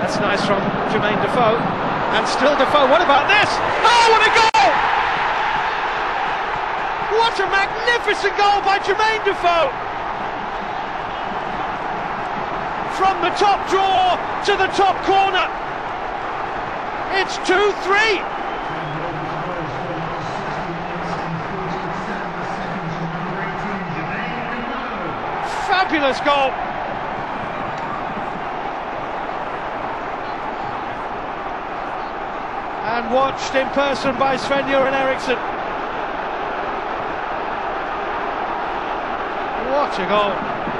That's nice from Jermaine Defoe. And still Defoe. What about this? Oh, what a goal! What a magnificent goal by Jermaine Defoe! From the top draw to the top corner. It's 2 3. Fabulous goal. And watched in person by Sven-Göran Eriksson. What a goal.